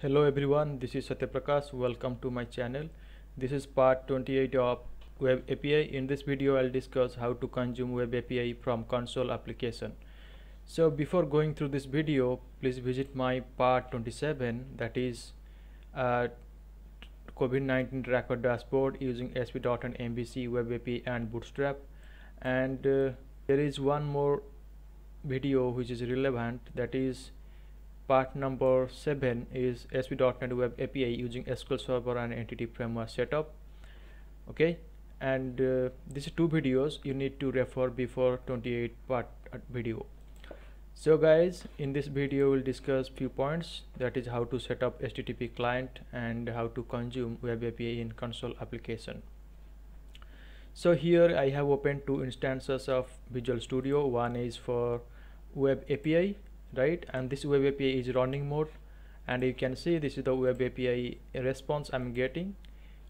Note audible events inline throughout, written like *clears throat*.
Hello everyone, this is Satyaprakash. Welcome to my channel. This is part 28 of Web API. In this video, I'll discuss how to consume Web API from console application. So before going through this video, please visit my part 27 that is uh, COVID-19 tracker dashboard using ASP.NET MVC, Web API and Bootstrap. And uh, there is one more video which is relevant that is part number 7 is ASP.NET Web API using SQL Server and Entity Framework setup okay? And uh, these two videos you need to refer before 28 part uh, video. So guys in this video we'll discuss few points that is how to set up HTTP client and how to consume Web API in console application. So here I have opened two instances of Visual Studio. One is for Web API right? And this web API is running mode. And you can see this is the web API response I'm getting.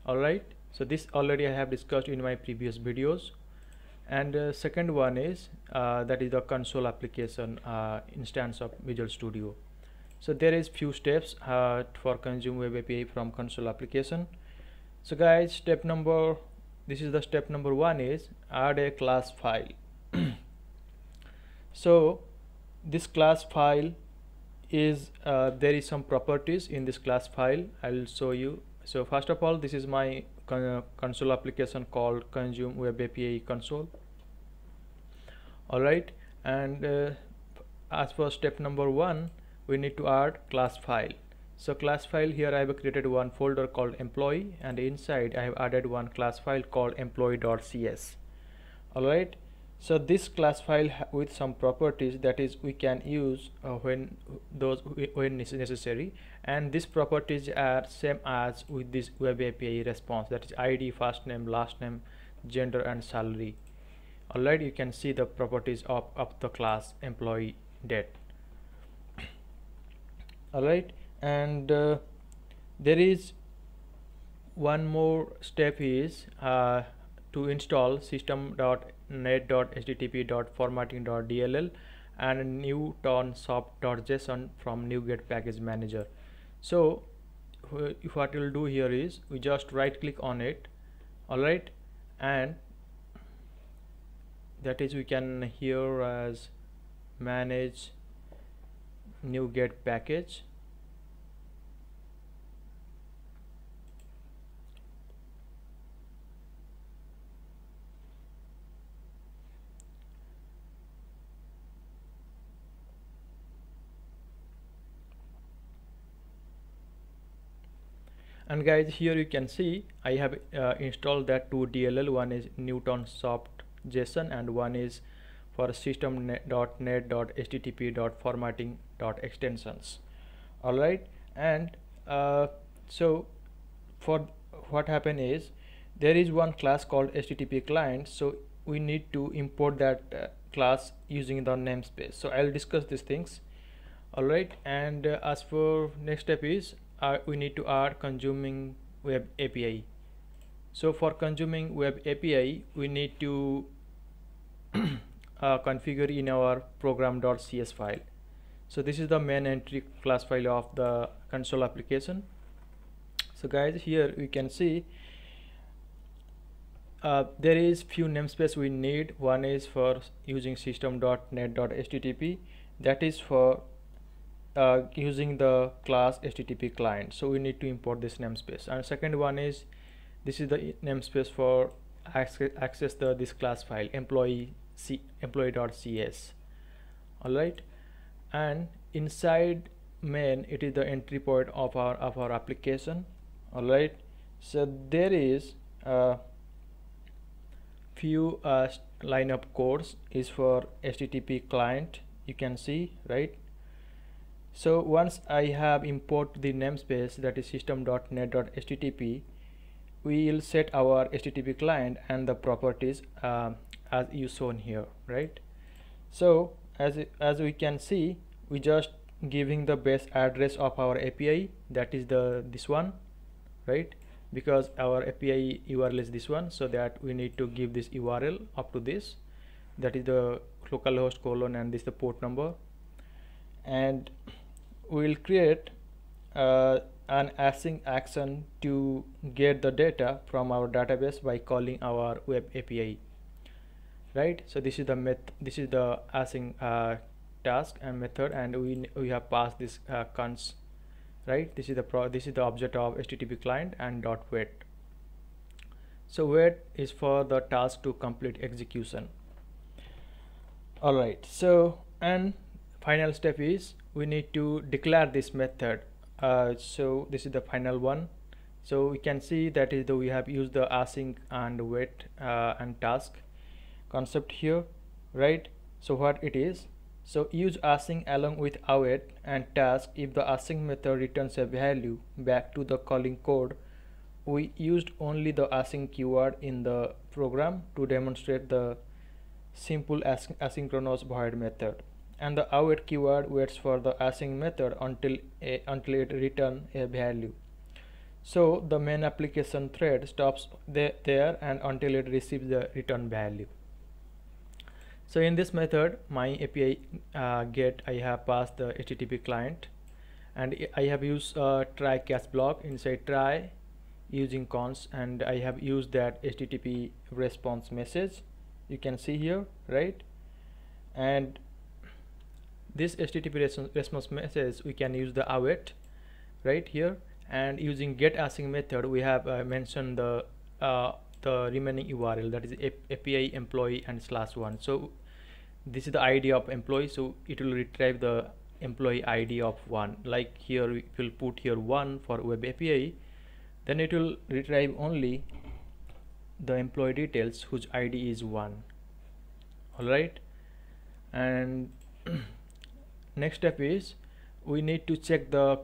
Alright so this already I have discussed in my previous videos. And uh, second one is uh, that is the console application uh, instance of Visual Studio. So there is few steps uh, for consume web API from console application. So guys step number this is the step number one is add a class file. *clears throat* So this class file is uh, there is some properties in this class file. I'll show you. So first of all this is my con uh, console application called consume web API console. Alright and uh, as for step number one we need to add class file. So class file here I have created one folder called employee and inside I have added one class file called employee.cs alright so this class file with some properties that is we can use uh, when those when necessary. And these properties are same as with this web api response that is id first name last name gender and salary. Alright you can see the properties of, of the class employee date. *coughs* Alright and uh, there is one more step is uh, to install system.net.http.formatting.dll and newtonsoft.json from NuGet package manager. So what we'll do here is we just right click on it alright and that is we can here as manage NuGet package and guys here you can see I have uh, installed that two DLL one is Newtonsoft JSON and one is for system.net.http.formatting.extensions alright? And uh, so for what happened is there is one class called HTTP client. So we need to import that uh, class using the namespace. So I'll discuss these things. Alright? And uh, as for next step is we need to add consuming web API so for consuming web API we need to *clears throat* uh, configure in our program.cs file. So this is the main entry class file of the console application. So guys here we can see uh, there is few namespace we need. One is for using system.net.http that is for uh, using the class HTTP client. So we need to import this namespace. And second one is this is the namespace for access, access the this class file employee c employee.cs alright? And inside main it is the entry point of our of our application. Alright? So there is a few uh, line of codes is for HTTP client. You can see right so once I have import the namespace that is system.net.http we will set our HTTP client and the properties uh, as you shown here right? So as as we can see we just giving the base address of our API that is the this one right? Because our API URL is this one so that we need to give this URL up to this. That is the localhost colon and this the port number. And we will create uh, an async action to get the data from our database by calling our web API right? So this is the method this is the async uh, task and method and we we have passed this uh, cons. Right? This is the pro this is the object of http client and dot wait so wait is for the task to complete execution. All right so and final step is we need to declare this method. Uh, so this is the final one. So we can see that is the we have used the async and await uh, and task concept here right? So what it is? So use async along with await and task. If the async method returns a value back to the calling code we used only the async keyword in the program to demonstrate the simple asynchronous void method and the await keyword waits for the async method until a, until it return a value. So the main application thread stops there and until it receives the return value. So in this method my API uh, get I have passed the HTTP client and I have used uh, try catch block inside try using cons and I have used that HTTP response message. You can see here right? And this HTTP response message we can use the await right here. And using get async method we have uh, mentioned the uh, the remaining URL that is API employee and slash one. So this is the ID of employee so it will retrieve the employee ID of one. Like here we will put here one for web API then it will retrieve only the employee details whose ID is 1 alright and *clears throat* next step is we need to check the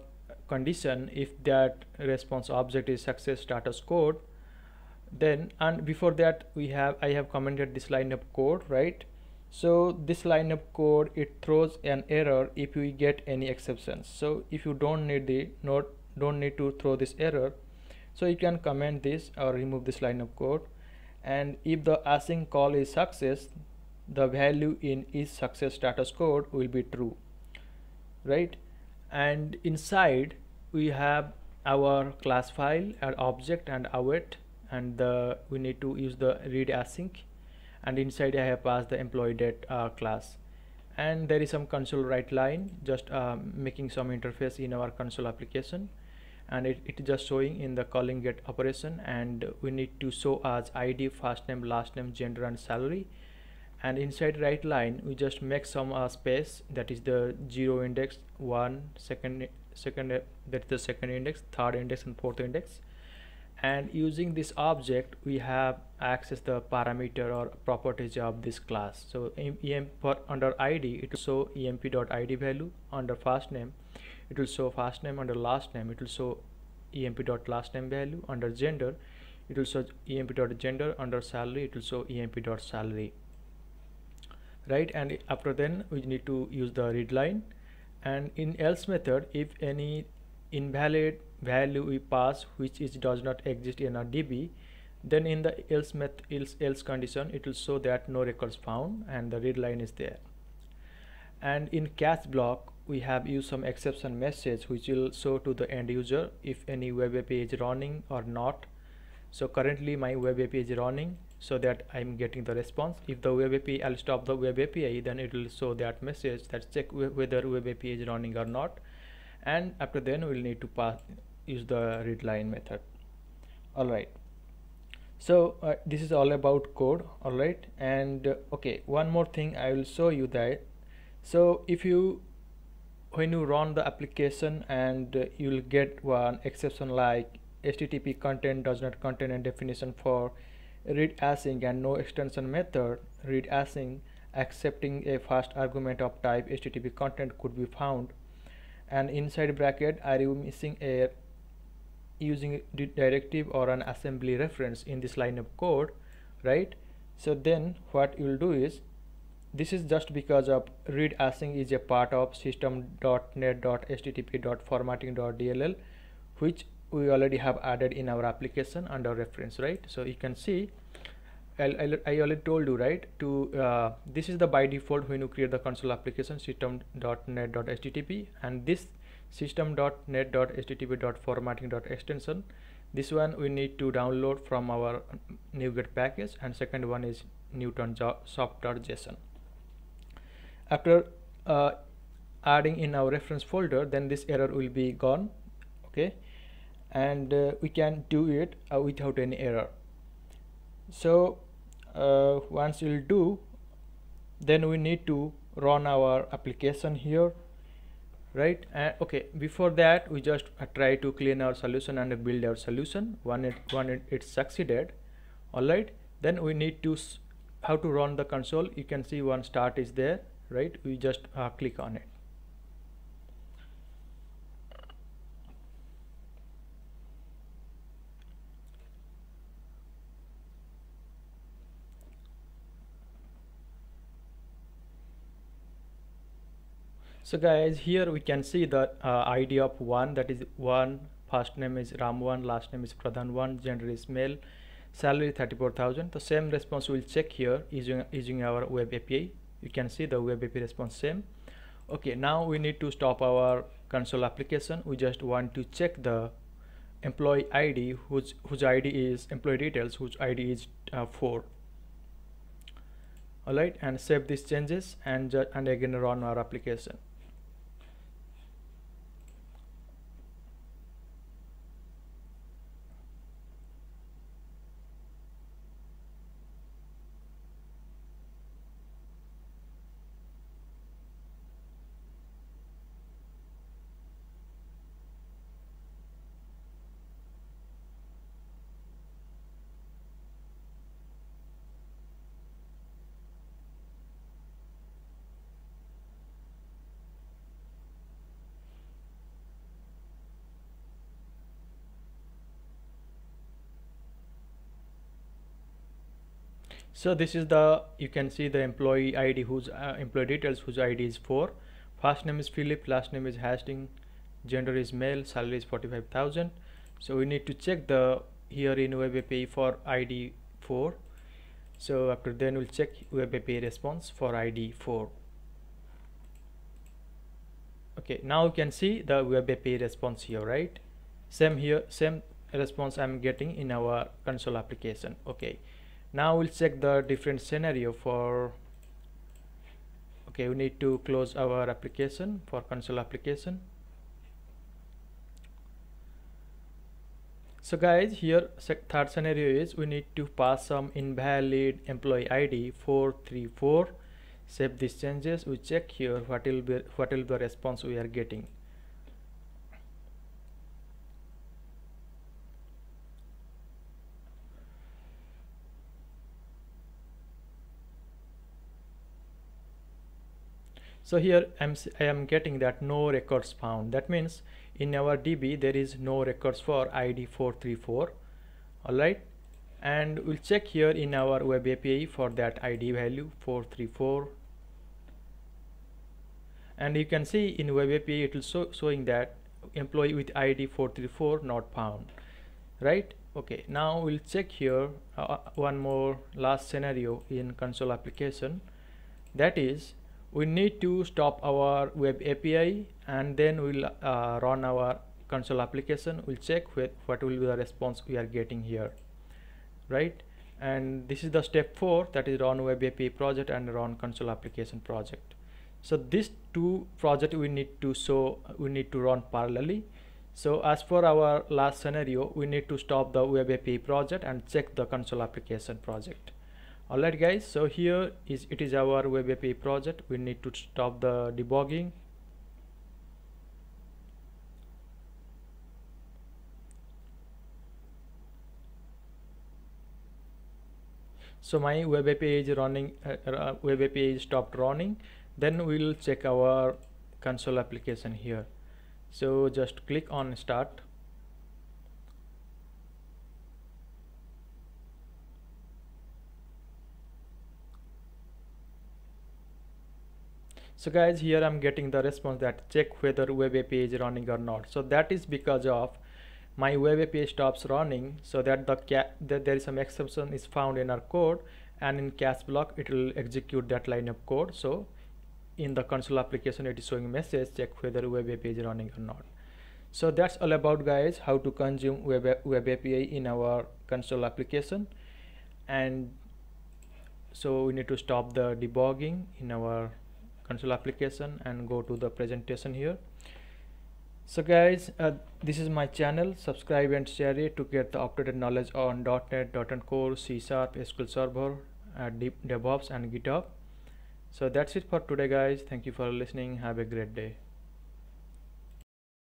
condition. If that response object is success status code then and before that we have I have commented this line of code right? So this line of code it throws an error if we get any exceptions. So if you don't need the not don't need to throw this error so you can comment this or remove this line of code. And if the async call is success the value in is success status code will be true right? And inside we have our class file our object and await and the we need to use the read async. And inside I have passed the employee date uh, class. And there is some console write line just uh, making some interface in our console application. And it, it is just showing in the calling get operation. And we need to show as id first name last name gender and salary and inside write line we just make some uh, space. That is the zero index one second second that's the second index third index and fourth index. And using this object we have access the parameter or properties of this class. So em for under id it will show emp.id value under first name. It will show first name under last name. It will show emp dot last name value under gender. It will show emp dot gender under salary. It will show emp dot salary right? And after then we need to use the read line. And in else method if any invalid value we pass which is does not exist in our db then in the else method else, else condition it will show that no records found and the read line is there. And in catch block we have used some exception message which will show to the end user if any web API is running or not. So currently my web API is running so that I'm getting the response. If the web API I'll stop the web API then it will show that message that check whether web API is running or not. And after then we'll need to pass use the read line method. All right. So uh, this is all about code. All right. And uh, okay one more thing I will show you that. So if you when you run the application and uh, you'll get one exception like http content does not contain a definition for read async and no extension method. Read async accepting a first argument of type http content could be found. And inside bracket are you missing a using directive or an assembly reference in this line of code right? So then what you will do is this is just because of read async is a part of system.net.http.formatting.dll which we already have added in our application under reference right? So you can see I, I, already told you right to uh, this is the by default when you create the console application system.net.http and this system.net.http.formatting.extension this one we need to download from our NuGet package and second one is newtonsoft.json after uh, adding in our reference folder then this error will be gone okay and uh, we can do it uh, without any error. So uh, once we'll do then we need to run our application here right? And okay before that we just uh, try to clean our solution and build our solution. When it when it, it succeeded. All right? Then we need to how to run the console. You can see one start is there right? We just uh, click on it so guys here we can see the uh, id of one that is one first name is ram one last name is pradhan one gender is male salary 34000 the same response we'll check here using using our web api you can see the web api response same. Okay now we need to stop our console application. We just want to check the employee id whose whose id is employee details whose id is uh, 4 alright and save these changes and and again run our application so this is the you can see the employee id whose uh, employee details whose id is 4 first name is philip last name is hastings gender is male salary is 45000 so we need to check the here in web api for id 4 so after then we'll check web api response for id 4 okay now you can see the web api response here right? Same here same response i'm getting in our console application. Okay now we'll check the different scenario for okay we need to close our application for console application. So guys here third scenario is we need to pass some invalid employee id 434 save these changes. We check here what will be what will be the response we are getting so here I'm, I am getting that no records found. That means in our DB there is no records for ID 434 alright? And we'll check here in our web API for that ID value 434 and you can see in web API it will show showing that employee with ID 434 not found. Right? Okay now we'll check here uh, one more last scenario in console application. That is we need to stop our web API and then we'll uh, run our console application. We'll check what will be the response we are getting here right? And this is the step 4 that is run web API project and run console application project. So these two project we need to so we need to run parallelly. So as for our last scenario we need to stop the web API project and check the console application project alright guys so here is it is our web API project. We need to stop the debugging. So my web API is running uh, uh, web API is stopped running. Then we'll check our console application here. So just click on start so guys here I'm getting the response that check whether web API is running or not. So that is because of my web API stops running so that the that there is some exception is found in our code and in catch block it will execute that line of code. So in the console application it is showing message check whether web API is running or not. So that's all about guys how to consume web, web API in our console application. And so we need to stop the debugging in our console application and go to the presentation here. So guys uh, this is my channel. Subscribe and share it to get the updated knowledge on .NET, .NET Core, C Sharp, SQL Server, uh, DevOps and GitHub. So that's it for today guys. Thank you for listening. Have a great day